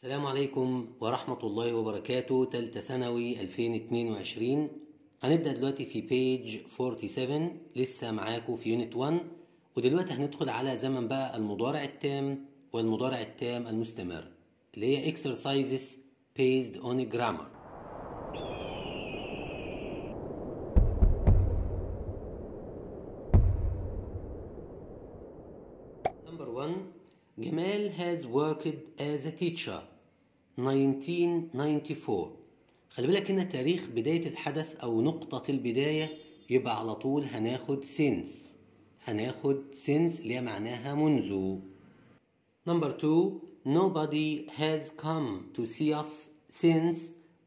السلام عليكم ورحمة الله وبركاته تالتة ثانوي 2022 هنبدأ دلوقتي في بيج 47 لسه معاكم في يونت 1 ودلوقتي هندخل على زمن بقى المضارع التام والمضارع التام المستمر اللي هي exercises based on grammar. Gamal has worked as a teacher. 1994 خلي بالك هنا تاريخ بداية الحدث أو نقطة البداية يبقى على طول هناخد since. هناخد since اللي معناها منذ. Number two Nobody has come to see us since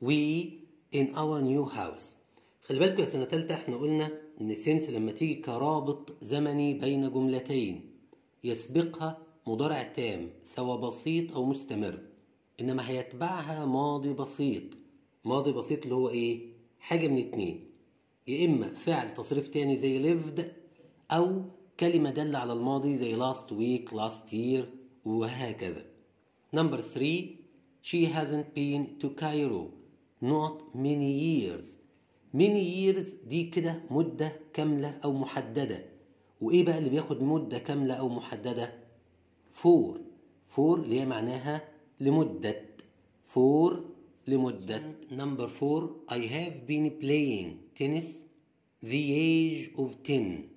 we in our new house. خلي بالكم يا سنة تالتة إحنا قلنا إن since لما تيجي كرابط زمني بين جملتين يسبقها مضارع تام سواء بسيط أو مستمر إنما هيتبعها ماضي بسيط. ماضي بسيط اللي هو إيه؟ حاجة من اتنين. يا إما فعل تصريف تاني زي lived أو كلمة دالة على الماضي زي last week last year وهكذا. Number three She hasn't been to Cairo. Not many years. Many years دي كده مدة كاملة أو محددة. وإيه بقى اللي بياخد مدة كاملة أو محددة؟ for. for اللي هي معناها لمدة. for لمدة. number four I have been playing tennis the age of 10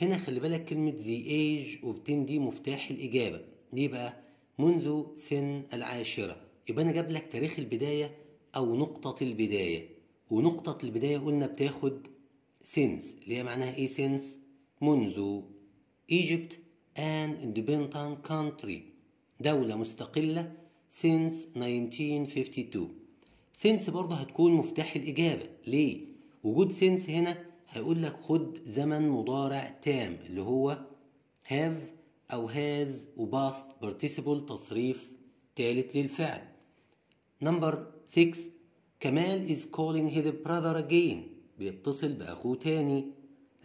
هنا خلي بالك كلمة the age of 10 دي مفتاح الإجابة. ليه بقى؟ منذ سن العاشرة. يبقى أنا جاب لك تاريخ البداية أو نقطة البداية. ونقطة البداية قلنا بتاخد since. اللي هي معناها إيه since؟ منذ. Egypt an independent country دولة مستقلة since 1952 since برضه هتكون مفتاح الإجابة ليه؟ وجود since هنا هيقول لك خد زمن مضارع تام اللي هو have أو has و past participle تصريف ثالث للفعل number 6 كمال is calling his brother again بيتصل بأخوه تاني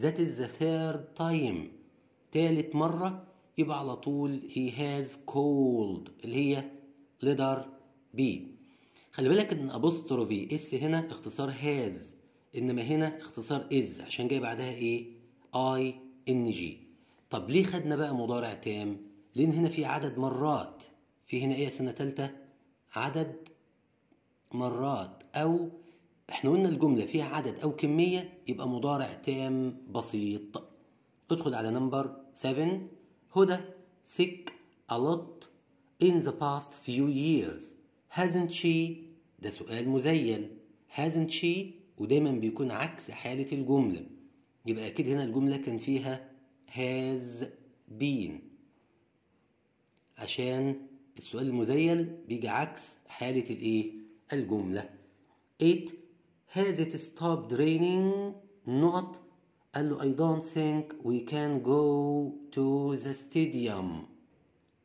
that is the third time تالت مرة يبقى على طول he has called اللي هي letter B خلي بالك إن apostrophe اس هنا اختصار has إنما هنا اختصار is عشان جاي بعدها إيه؟ I N G. طب ليه خدنا بقى مضارع تام؟ لأن هنا في عدد مرات. في هنا إيه سنة تالتة؟ عدد مرات. أو إحنا قلنا الجملة فيها عدد أو كمية يبقى مضارع تام بسيط. ادخل على نمبر 7 هدى sick a lot in the past few years. hasn't she ده سؤال مزيل. hasn't she ودايما بيكون عكس حالة الجملة. يبقى أكيد هنا الجملة كان فيها has been. عشان السؤال المزيل بيجي عكس حالة الإيه؟ الجملة. 8 has it stopped raining? not قال له I don't think we can go to the stadium.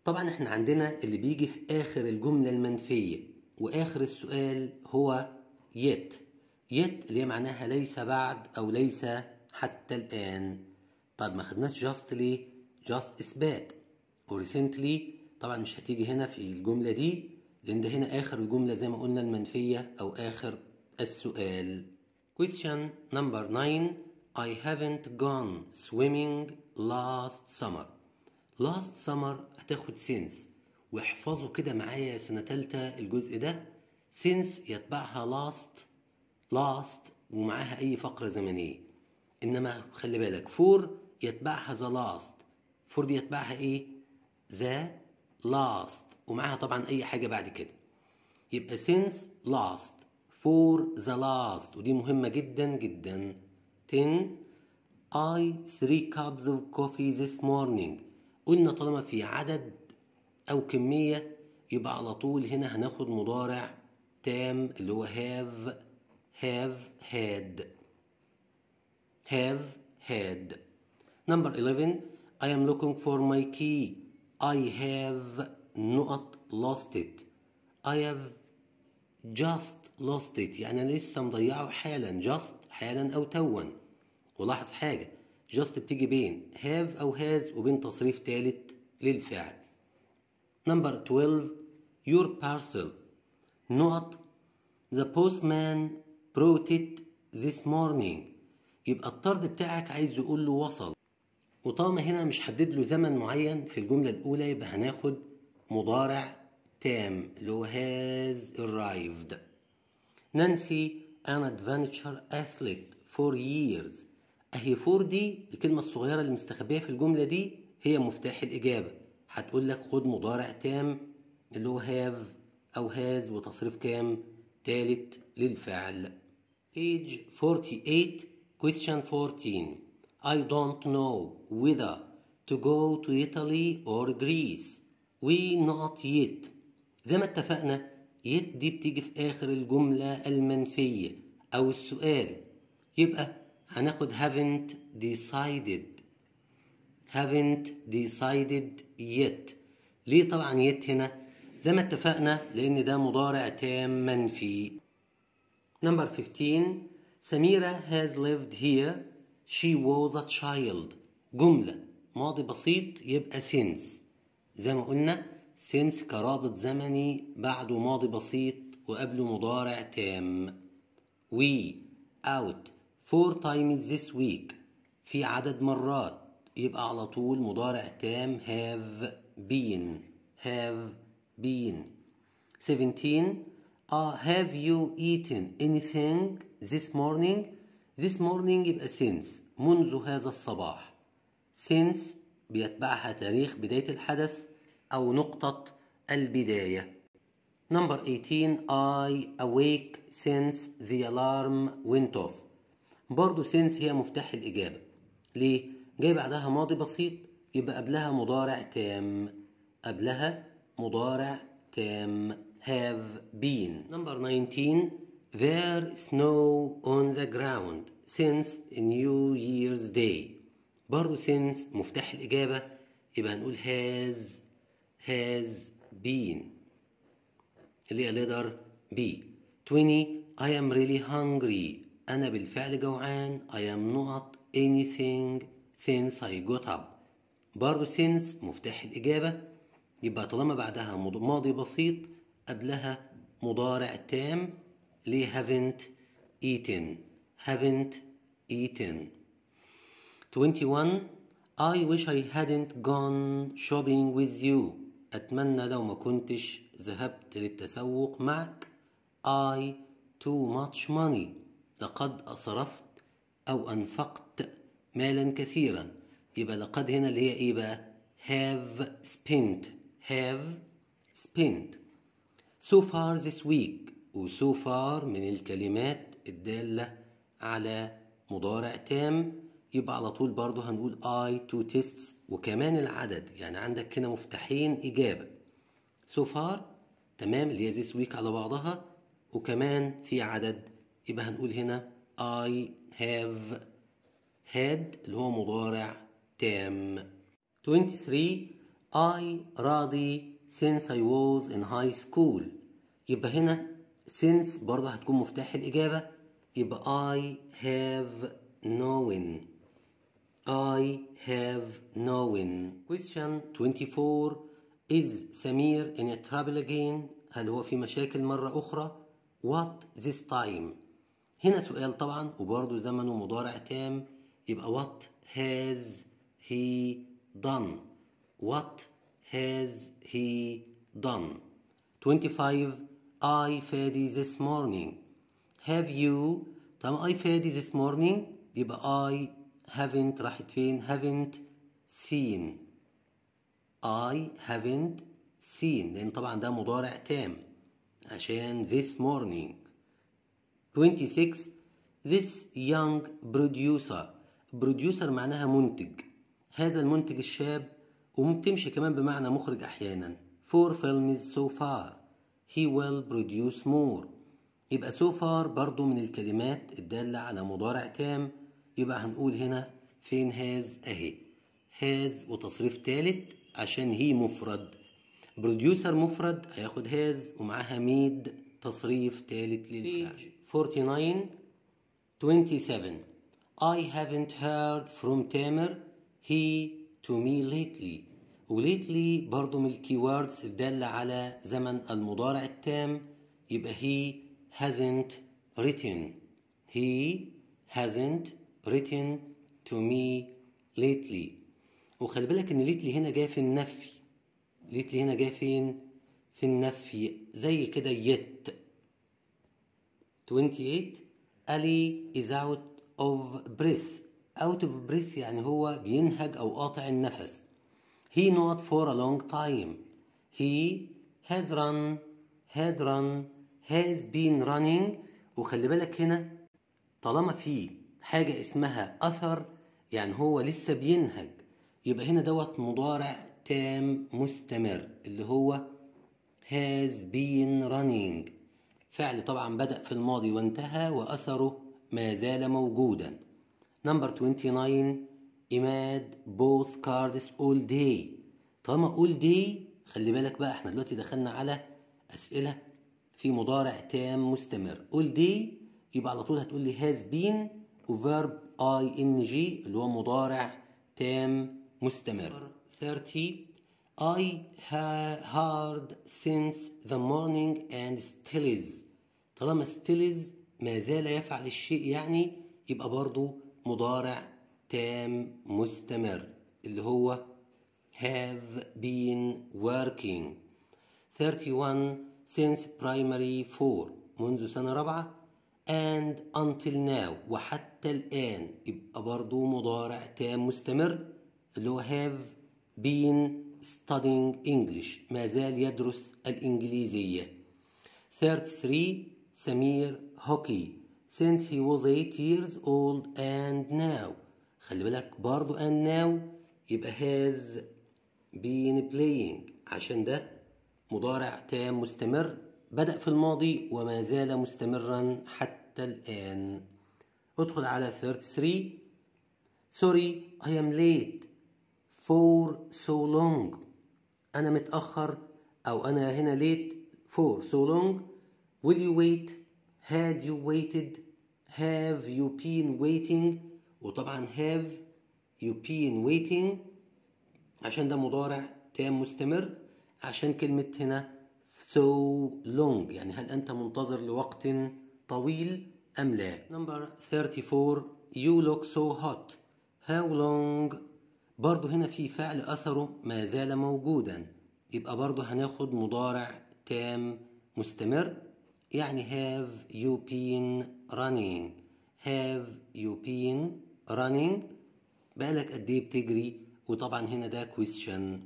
طبعا إحنا عندنا اللي بيجي في آخر الجملة المنفية وآخر السؤال هو yet. Yet اللي هي معناها ليس بعد أو ليس حتى الآن. طب ما خدناش just just إثبات. Recently طبعا مش هتيجي هنا في الجملة دي لأن ده هنا آخر الجملة زي ما قلنا المنفية أو آخر السؤال. Question number 9 I haven't gone swimming last summer. Last summer هتاخد since. واحفظوا كده معايا يا سنة تالتة الجزء ده. Since يتبعها last last ومعاها أي فقرة زمنية. إنما خلي بالك for يتبعها the last. for دي يتبعها إيه؟ the last. ومعاها طبعا أي حاجة بعد كده. يبقى since last for the last. ودي مهمة جدا جدا. 10 I three cups of coffee this morning قلنا طالما في عدد أو كمية يبقى على طول هنا هناخد مضارع تام اللي هو have have had have had number 11 I am looking for my key I have not lost it I have just lost it يعني أنا لسه مضيعه حالا just حالا أو توا ولاحظ حاجة. Just بتيجي بين have أو has وبين تصريف ثالث للفعل. Number 12 your parcel. Not the postman brought it this morning. يبقى الطرد بتاعك عايز يقول له وصل. وطالما هنا مش حدد له زمن معين في الجملة الأولى يبقى هناخد مضارع تام اللي هو has arrived. نانسي an adventure athlete for years. اهي فور دي الكلمة الصغيرة اللي مستخبية في الجملة دي هي مفتاح الإجابة. هتقول لك خد مضارع تام اللي هو have أو has وتصريف كام؟ تالت للفعل. Page 48 question 14 I don't know whether to go to Italy or Greece. We not yet. زي ما اتفقنا yet دي بتيجي في آخر الجملة المنفية أو السؤال. يبقى هناخد haven't decided. Haven't decided yet. ليه طبعا yet هنا؟ زي ما اتفقنا لأن ده مضارع تام منفي. Number 15 سميرة has lived here. She was a child. جملة. ماضي بسيط يبقى since. زي ما قلنا since كرابط زمني بعده ماضي بسيط وقبله مضارع تام. We out. Four times this week في عدد مرات يبقى على طول مضارع تام have been have been 17 uh, have you eaten anything this morning this morning يبقى since منذ هذا الصباح since بيتبعها تاريخ بداية الحدث أو نقطة البداية Number 18 I awake since the alarm went off برضو since هي مفتاح الإجابة. ليه؟ جاي بعدها ماضي بسيط يبقى قبلها مضارع تام. قبلها مضارع تام. Have been. Number 19 There snow on the ground since New Year's Day. برضو since مفتاح الإجابة يبقى هنقول has has been. اللي هي letter B. 20 I am really hungry. أنا بالفعل جوعان I am not anything since I got up برضو since مفتاح الإجابة يبقى طالما بعدها ماضي بسيط قبلها مضارع تام ليه haven't eaten haven't eaten 21 I wish I hadn't gone shopping with you أتمنى لو ما كنتش ذهبت للتسوق معك I too much money لقد أصرفت أو أنفقت مالا كثيرا. يبقى لقد هنا اللي هي إيه بقى؟ Have spent. Have spent. So far this week. و so far من الكلمات الدالة على مضارع تام. يبقى على طول برضو هنقول I to tests. وكمان العدد. يعني عندك هنا مفتاحين إجابة. So far تمام اللي هي this week على بعضها. وكمان في عدد يبقى هنقول هنا I have had اللي هو مضارع تام 23 I راضي since I was in high school يبقى هنا since برضه هتكون مفتاح الإجابة يبقى I have known I have known question 24 is سمير in trouble again هل هو في مشاكل مرة أخرى what this time هنا سؤال طبعا وبرضه زمنه مضارع تام يبقى what has he done what has he done 25 I فادي this morning have you طبعا I فادي this morning يبقى I haven't راحت فين haven't seen I haven't seen لأن طبعا ده مضارع تام عشان this morning 26 this young producer. Producer معناها منتج. هذا المنتج الشاب وبتمشي كمان بمعنى مخرج أحيانا. Four films so far. He will produce more. يبقى so far برضو من الكلمات الدالة على مضارع تام. يبقى هنقول هنا فين has أهي. has وتصريف تالت عشان هي مفرد. producer مفرد هياخد has ومعاها made تصريف تالت للفعل. 49 27 I haven't heard from Tamer he to me lately. وليتلي برضو من الكيوردز الدالة على زمن المضارع التام يبقى he hasn't written. He hasn't written to me lately. وخلي بالك إن lately هنا جاي في النفي. lately هنا جاي فين؟ في النفي. زي كده yet. 28 Ali is out of breath. Out of breath يعني هو بينهج أو قاطع النفس. He not for a long time. He has run had run has been running. وخلي بالك هنا طالما في حاجة اسمها أثر يعني هو لسه بينهج يبقى هنا دوت مضارع تام مستمر اللي هو has been running. فعل طبعا بدأ في الماضي وانتهى وأثره ما زال موجودا. نمبر 29 إماد both cards all day. طالما all day خلي بالك بقى إحنا دلوقتي دخلنا على أسئلة في مضارع تام مستمر. All day يبقى على طول هتقول لي has been وverb ing اللي هو مضارع تام مستمر. 30 I heard since the morning and still is. طالما is ما زال يفعل الشيء يعني يبقى برضو مضارع تام مستمر اللي هو have been working. 31 since primary 4 منذ سنة رابعة and until now. وحتى الآن يبقى برضو مضارع تام مستمر اللي هو have been studying English. ما زال يدرس الإنجليزية. 33 سمير هوكي. Since he was 8 years old and now. خلي بالك برضو and now. يبقى has been playing. عشان ده مضارع تام مستمر. بدأ في الماضي وما زال مستمرا حتى الآن. ادخل على 33 sorry I am late for so long. أنا متأخر أو أنا هنا late for so long. Will you wait? Had you waited? Have you been waiting? وطبعا have you been waiting عشان ده مضارع تام مستمر. عشان كلمة هنا so long. يعني هل أنت منتظر لوقت طويل أم لا؟ Number 34 you look so hot. How long? برضو هنا في فعل أثره ما زال موجودا. يبقى برضو هناخد مضارع تام مستمر. يعني have you been running? Have you been running? بقالك قد إيه بتجري؟ وطبعا هنا ده question.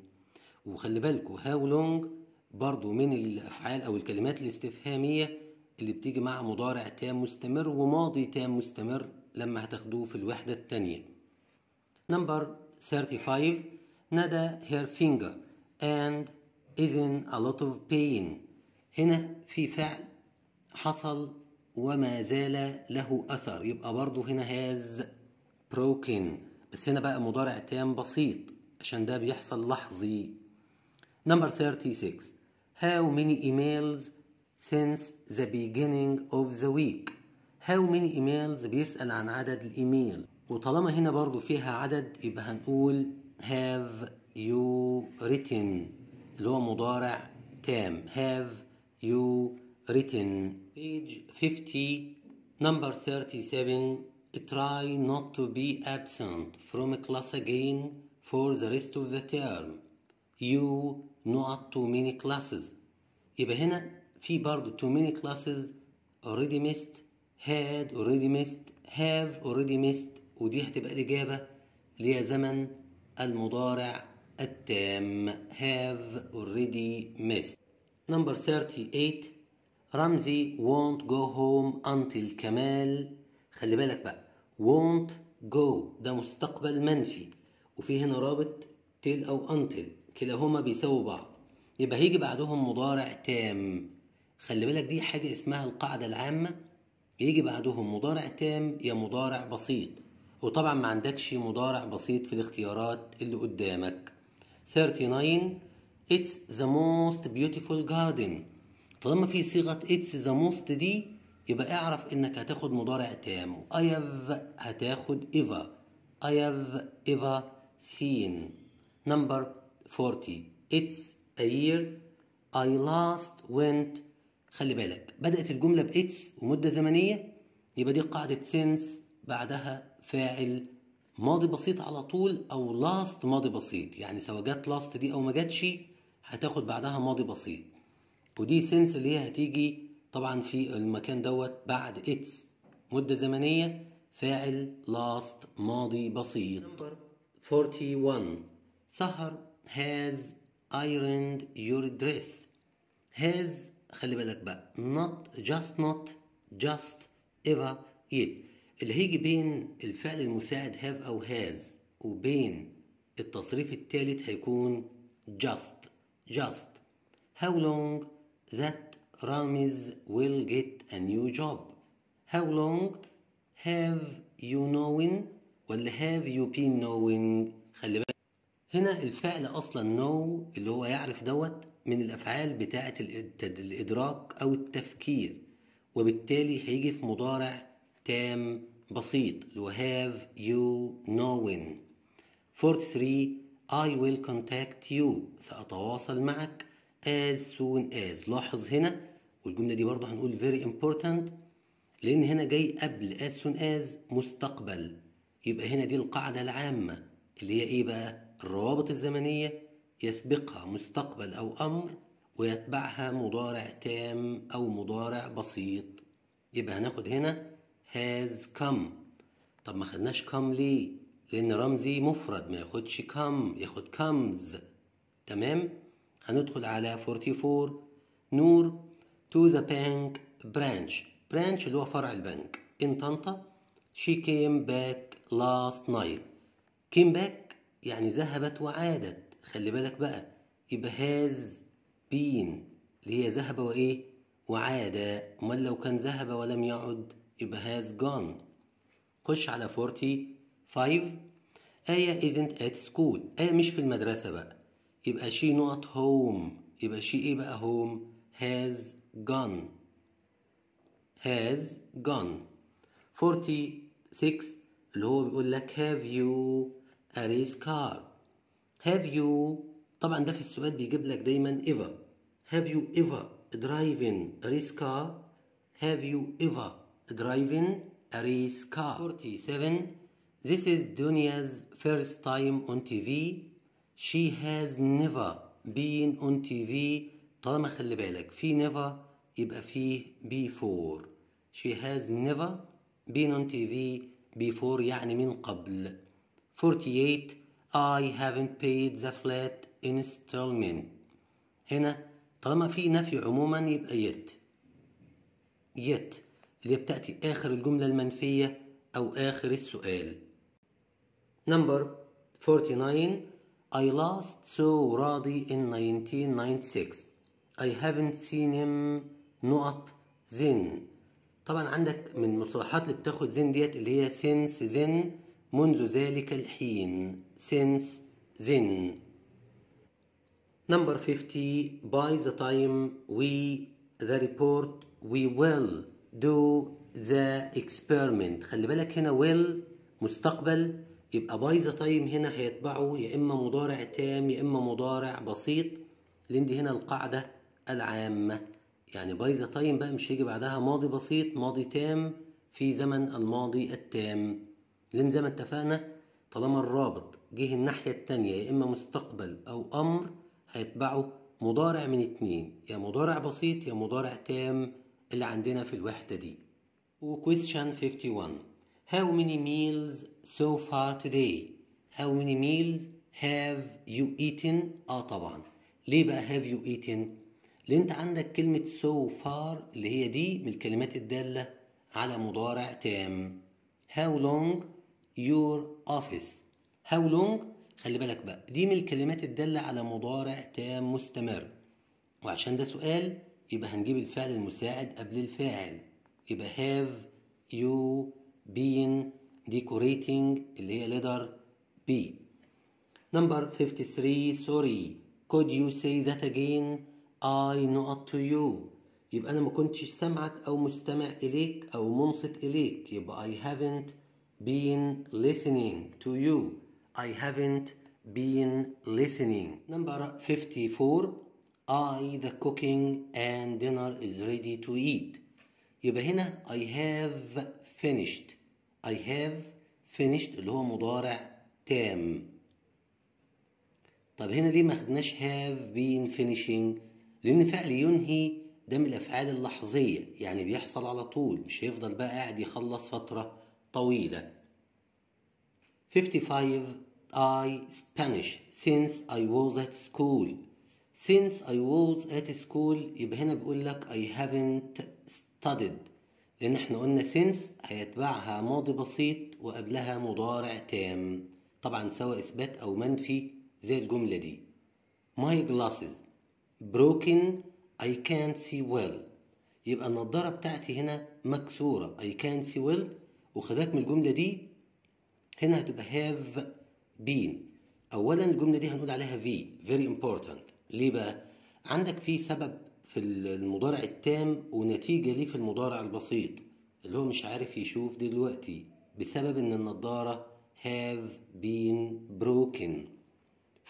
وخلي بالكوا how long برضو من الأفعال أو الكلمات الاستفهامية اللي بتيجي مع مضارع تام مستمر وماضي تام مستمر لما هتاخدوه في الوحدة التانية. نمبر 35 ندى her finger and is in a lot of pain. هنا في فعل حصل وما زال له أثر. يبقى برضو هنا has broken بس هنا بقى مضارع تام بسيط عشان ده بيحصل لحظي. Number 36 How many emails since the beginning of the week? How many emails بيسأل عن عدد الإيميل؟ وطالما هنا برضو فيها عدد يبقى هنقول have you written اللي هو مضارع تام. Have you written. page 50 number 37 try not to be absent from class again for the rest of the term you not too many classes يبقى هنا في برضو too many classes already missed had already missed have already missed ودي هتبقى الإجابة اللي هي زمن المضارع التام have already missed number 38 رمزي won't go home until كمال. خلي بالك بقى. won't go. ده مستقبل منفي. وفي هنا رابط till أو until. كلاهما بيساووا بعض. يبقى هيجي بعدهم مضارع تام. خلي بالك دي حاجة اسمها القاعدة العامة. يجي بعدهم مضارع تام يا مضارع بسيط. وطبعا ما عندكش مضارع بسيط في الاختيارات اللي قدامك. 39 It's the most beautiful garden. طالما في صيغة It's the most دي يبقى اعرف إنك هتاخد مضارع تام. Have هتاخد I have ever seen. Number 40 it's a year I last went. خلي بالك بدأت الجملة ب it's ومدة زمنية يبقى دي قاعدة since بعدها فاعل. ماضي بسيط على طول أو last ماضي بسيط. يعني سواء جت last دي أو ما جاتش هتاخد بعدها ماضي بسيط. ودي since اللي هي هتيجي طبعا في المكان دوت بعد it's. مدة زمنية فاعل last ماضي بسيط. 41 سهر. has ironed your dress. has خلي بالك بقى not just not just ever yet. اللي هيجي بين الفعل المساعد have أو has وبين التصريف الثالث هيكون just just. How long that Ramiz will get a new job. How long? Have you known ولا have you been knowing? خلي بالك. هنا الفعل أصلا know اللي هو يعرف دوت من الأفعال بتاعة الإدراك أو التفكير. وبالتالي هيجي في مضارع تام بسيط اللي هو have you known 43 I will contact you. سأتواصل معك. As soon as لاحظ هنا والجملة دي برضه هنقول very important لأن هنا جاي قبل as soon as مستقبل يبقى هنا دي القاعدة العامة اللي هي إيه بقى؟ الروابط الزمنية يسبقها مستقبل أو أمر ويتبعها مضارع تام أو مضارع بسيط يبقى هناخد هنا has come طب ما خدناش come ليه؟ لأن رمزي مفرد ما ياخدش come ياخد comes تمام؟ هندخل على 44 نور to the bank branch branch اللي هو فرع البنك. in طنطا she came back last night came back يعني ذهبت وعادت. خلي بالك بقى. يبقى has been اللي هي ذهب وإيه؟ وعاد أمال لو كان ذهب ولم يعد يبقى has gone خش على 45 آية isn't at school. آية مش في المدرسة بقى. يبقى she not home يبقى she ايه بقى home has gone has gone 46 اللي هو بيقول لك have you a race car have you طبعا ده في السؤال بيجيب لك دايما ever have you ever driven a race car have you ever driven a race car 47 this is Dunia's first time on TV she has never been on TV طالما خلي بالك في never يبقى فيه before she has never been on TV before يعني من قبل 48 I haven't paid the flat installment هنا طالما في نفي عموما يبقى yet yet اللي بتأتي آخر الجملة المنفية أو آخر السؤال Number 49 I last saw راضي in 1996 I haven't seen him نقط then طبعا عندك من المصطلحات اللي بتاخد then ديت اللي هي since then منذ ذلك الحين since then Number 50 by the time we the report we will do the experiment خلي بالك هنا will مستقبل يبقى the time هنا هيتبعه يا إما مضارع تام يا إما مضارع بسيط. دي هنا القاعدة العامة. يعني the time بقى مش هيجي بعدها ماضي بسيط ماضي تام في زمن الماضي التام. لأن زي ما اتفقنا طالما الرابط جه الناحية التانية يا إما مستقبل أو أمر هيتبعه مضارع من اتنين. يا مضارع بسيط يا مضارع تام اللي عندنا في الوحدة دي. و question 51 How many meals so far today? How many meals have you eaten? آه طبعا ليه بقى have you eaten؟ لأن أنت عندك كلمة so far اللي هي دي من الكلمات الدالة على مضارع تام How long your office How long خلي بالك بقى دي من الكلمات الدالة على مضارع تام مستمر وعشان ده سؤال يبقى هنجيب الفعل المساعد قبل الفاعل يبقى have you been decorating اللي هي letter B number 53 sorry could you say that again I not to you يبقى أنا ما كنتش سامعك أو مستمع إليك أو منصت إليك يبقى I haven't been listening to you I haven't been listening. Number 54 I the cooking and dinner is ready to eat. يبقى هنا I have finished. I have finished اللي هو مضارع تام. طب هنا ليه ما خدناش have been finishing؟ لأن فعل ينهي ده من الأفعال اللحظية يعني بيحصل على طول مش هيفضل بقى قاعد يخلص فترة طويلة. 55 I Spanish since I was at school since I was at school يبقى هنا بيقول لك I haven't studied لأن إحنا قلنا since هيتبعها ماضي بسيط وقبلها مضارع تام. طبعا سواء إثبات أو منفي زي الجملة دي. My glasses. Broken. I can't see well. يبقى النضارة بتاعتي هنا مكسورة. I can't see well. وخدك من الجملة دي هنا هتبقى have been. اولا الجملة دي هنقول عليها في very important. ليه بقى؟ عندك في سبب في المضارع التام ونتيجة ليه في المضارع البسيط اللي هو مش عارف يشوف دلوقتي بسبب إن النضارة have been broken.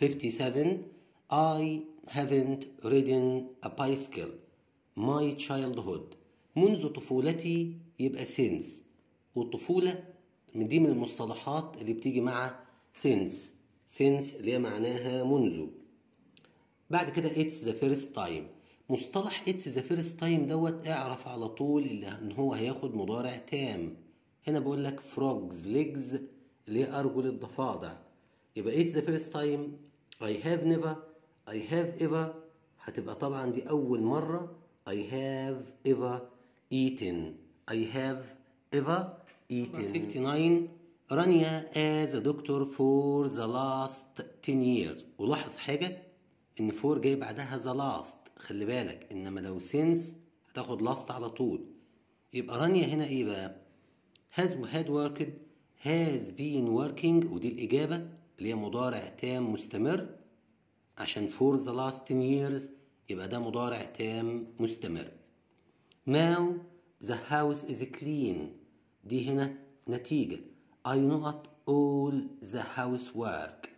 57 I haven't ridden a bicycle. My childhood. منذ طفولتي يبقى since. والطفولة من دي من المصطلحات اللي بتيجي مع since. since اللي هي معناها منذ. بعد كده it's the first time. مصطلح it's the first time dot اعرف على طول إن هو هياخد مضارع تام. هنا بقول لك frogs legs اللي هي أرجل الضفادع. يبقى it's the first time I have never I have ever هتبقى طبعا دي أول مرة I have ever eaten I have ever eaten 59 رانيا is a doctor for the last 10 years. ولاحظ حاجة؟ إن for جاي بعدها the last خلي بالك إنما لو since هتاخد last على طول. يبقى رانيا هنا إيه بقى؟ has had worked has been working ودي الإجابة اللي هي مضارع تام مستمر عشان for the last 10 years يبقى ده مضارع تام مستمر. Now the house is clean. دي هنا نتيجة. I not all the housework.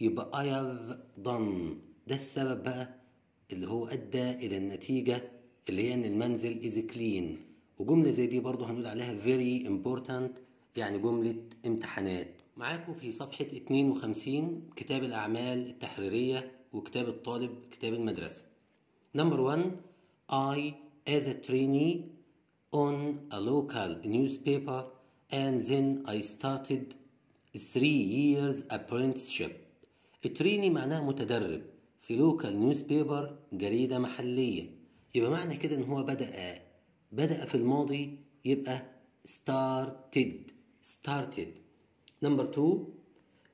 يبقى I have done. ده السبب بقى اللي هو أدى إلى النتيجة اللي هي إن المنزل is clean. وجملة زي دي برضو هنقول عليها very important يعني جملة امتحانات. معاكم في صفحة 52 كتاب الأعمال التحريرية وكتاب الطالب كتاب المدرسة. Number one I as a trainee on a local newspaper and then I started three years apprenticeship. ال trainee معناها متدرب. في local newspaper جريدة محلية يبقى معنى كده ان هو بدأ بدأ في الماضي يبقى started started number two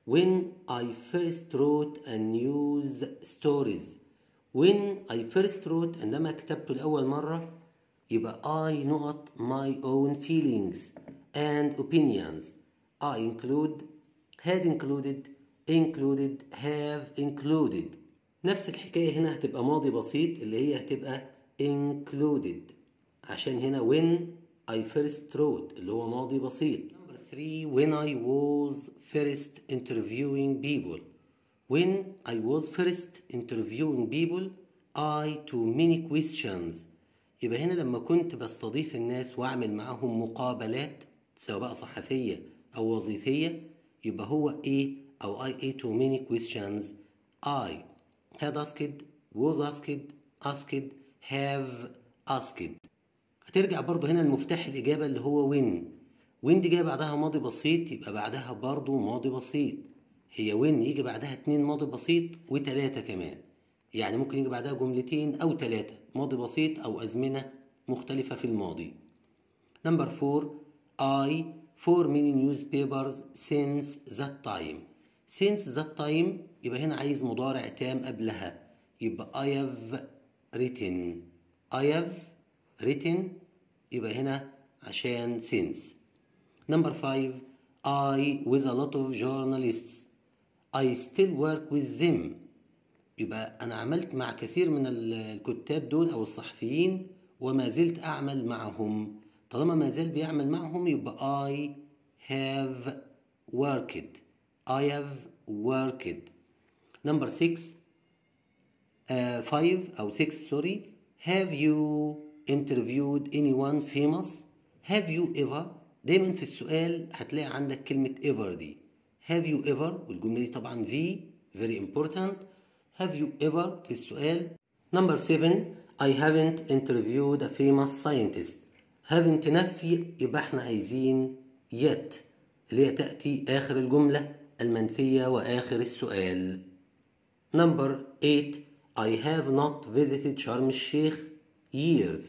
when I first wrote a news stories when I first wrote عندما كتبت لأول مرة يبقى I not my own feelings and opinions I include had included included have included نفس الحكاية هنا هتبقى ماضي بسيط اللي هي هتبقى included عشان هنا when I first wrote اللي هو ماضي بسيط number three when I was first interviewing people when I was first interviewing people I too many questions يبقى هنا لما كنت بستضيف الناس واعمل معاهم مقابلات سواء بقى صحفية أو وظيفية يبقى هو إيه أو I ate too many questions I had asked was asked asked have asked. هترجع برضو هنا المفتاح الإجابة اللي هو when. When دي جاية بعدها ماضي بسيط يبقى بعدها برضو ماضي بسيط. هي when يجي بعدها اتنين ماضي بسيط وتلاتة كمان. يعني ممكن يجي بعدها جملتين أو تلاتة. ماضي بسيط أو أزمنة مختلفة في الماضي. Number four I for many newspapers since that time. Since that time يبقى هنا عايز مضارع تام قبلها. يبقى I have written. I have written. يبقى هنا عشان since. Number five I with a lot of journalists. I still work with them. يبقى أنا عملت مع كثير من الكتاب دول أو الصحفيين وما زلت أعمل معهم. طالما ما زال بيعمل معهم يبقى I have worked. I have worked. number 6 5 uh, أو 6 sorry have you interviewed anyone famous have you ever دايما في السؤال هتلاقي عندك كلمة ever دي. have you ever والجملة دي طبعا في very important have you ever في السؤال؟ number 7 I haven't interviewed a famous scientist. Haven't نفي يبقى إحنا عايزين yet اللي هي تأتي آخر الجملة المنفية وآخر السؤال. Number 8 I have not visited شرم الشيخ years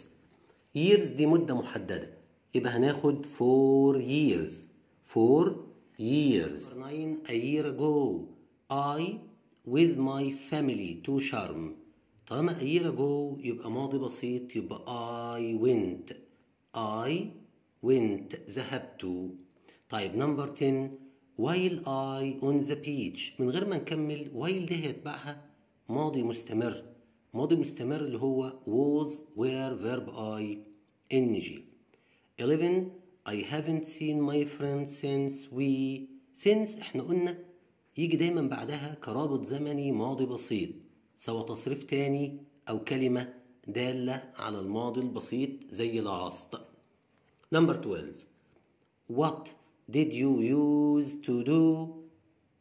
years دي مدة محددة يبقى هناخد 4 years 4 years 9 a year ago I with my family to شرم طالما a year ago يبقى ماضي بسيط يبقى I went I went ذهبت طيب نمبر 10 while I on the beach. من غير ما نكمل while دي هيتبعها ماضي مستمر. ماضي مستمر اللي هو was were verb I ing. 11 I haven't seen my friends since we since إحنا قلنا يجي دايما بعدها كرابط زمني ماضي بسيط. سواء تصريف تاني أو كلمة دالة على الماضي البسيط زي last. Number 12 What did you use to do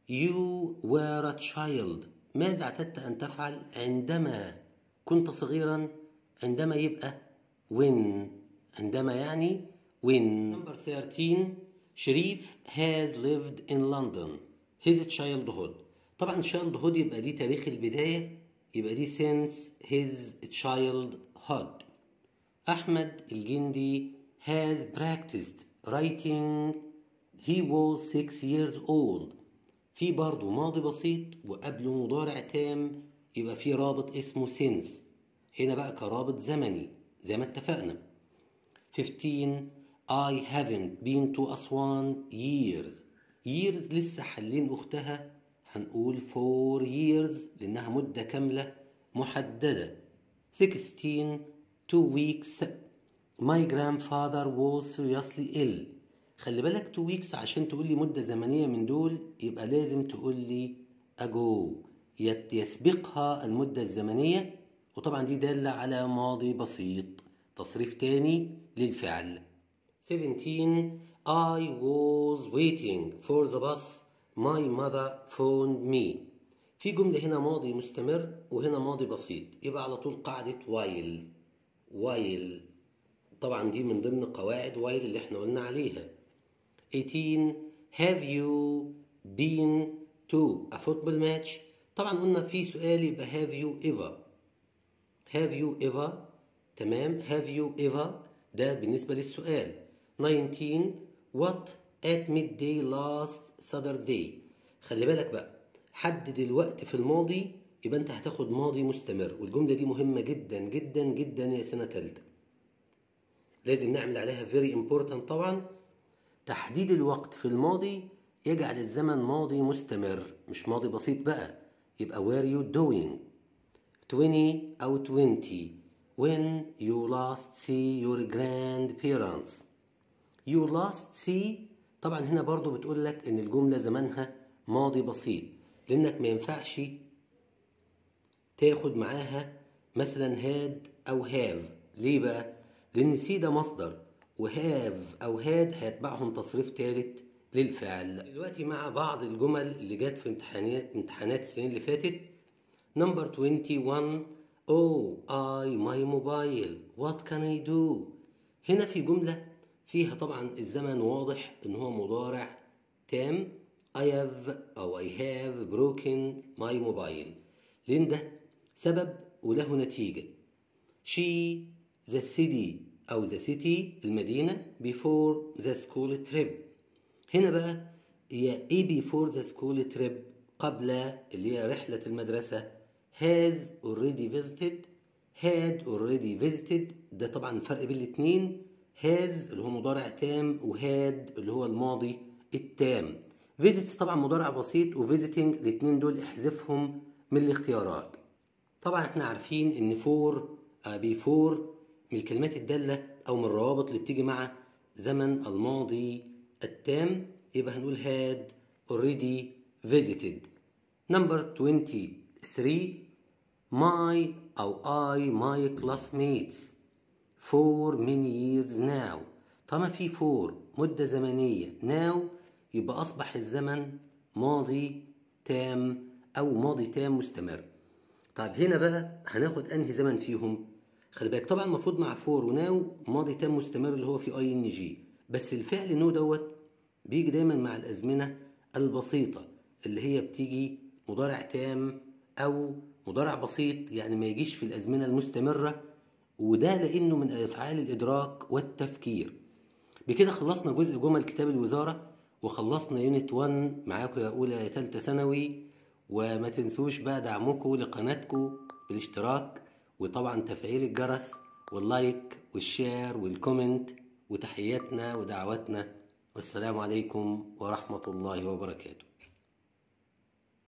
You were a child ماذا اعتدت أن تفعل عندما كنت صغيرا عندما يبقى when عندما يعني when Number 13 شريف has lived in London his childhood طبعا childhood يبقى دي تاريخ البداية يبقى دي since his childhood أحمد الجندي has practiced writing he was six years old. في برضه ماضي بسيط وقبله مضارع تام يبقى في رابط اسمه since. هنا بقى كرابط زمني زي ما اتفقنا. 15 I haven't been to أسوان years. Years لسه حلين أختها. هنقول 4 years لأنها مدة كاملة محددة. 16 two weeks. My grandfather was seriously ill. خلي بالك two weeks عشان تقول لي مدة زمنية من دول يبقى لازم تقول لي ago يسبقها المدة الزمنية وطبعا دي دالة على ماضي بسيط. تصريف تاني للفعل. 17 I was waiting for the bus. My mother phoned me. في جملة هنا ماضي مستمر وهنا ماضي بسيط. يبقى على طول قاعدة while. while. طبعا دي من ضمن قواعد while اللي إحنا قلنا عليها. 18 have you been to a football match? طبعا قلنا في سؤال يبقى have you ever. Have you ever تمام. Have you ever ده بالنسبة للسؤال. 19 what at midday last Saturday خلي بالك بقى حدد الوقت في الماضي يبقى أنت هتاخد ماضي مستمر. والجملة دي مهمة جدا جدا جدا يا سنة تالتة. لازم نعمل عليها very important طبعا. تحديد الوقت في الماضي يجعل الزمن ماضي مستمر مش ماضي بسيط بقى. يبقى where you doing. 20 أو 20 when you last see your grandparents. you last see طبعا هنا برضو بتقول لك إن الجملة زمانها ماضي بسيط لأنك ما ينفعش تاخد معاها مثلا had أو have ليه بقى؟ لأن see ده مصدر. و have أو had هيتبعهم تصريف ثالث للفعل. دلوقتي مع بعض الجمل اللي جت في امتحانات امتحانات السنين اللي فاتت number 21 Oh I my mobile what can I do هنا في جملة فيها طبعا الزمن واضح إن هو مضارع تام I have أو I have broken my mobile. لأن ده سبب وله نتيجة. She the city. أو the city المدينة before the school trip. هنا بقى هي A before the school trip قبل اللي هي رحلة المدرسة. Has already visited. Had already visited. ده طبعا الفرق بين الاتنين. Has اللي هو مضارع تام و had اللي هو الماضي التام. Visits طبعا مضارع بسيط و visiting الاتنين دول إحذفهم من الاختيارات. طبعا إحنا عارفين إن for before من الكلمات الدالة أو من الروابط اللي بتيجي مع زمن الماضي التام يبقى هنقول had already visited. Number 23 My أو I my classmates. For many years now. طالما في for مدة زمنية. Now يبقى أصبح الزمن ماضي تام أو ماضي تام مستمر. طيب هنا بقى هناخد أنهي زمن فيهم؟ خلي بالك طبعا المفروض مع for و now ماضي تام مستمر اللي هو في ing. بس الفعل know دوت بيجي دايما مع الأزمنة البسيطة اللي هي بتيجي مضارع تام أو مضارع بسيط يعني ما يجيش في الأزمنة المستمرة وده لأنه من أفعال الإدراك والتفكير. بكده خلصنا جزء جمل كتاب الوزارة وخلصنا unit 1 معاكم يا أولى يا ثالثه ثانوي. وما تنسوش بقى دعمكم لقناتكم بالاشتراك. وطبعا تفعيل الجرس وال like وال share وال comment وتحياتنا ودعواتنا. والسلام عليكم ورحمة الله وبركاته.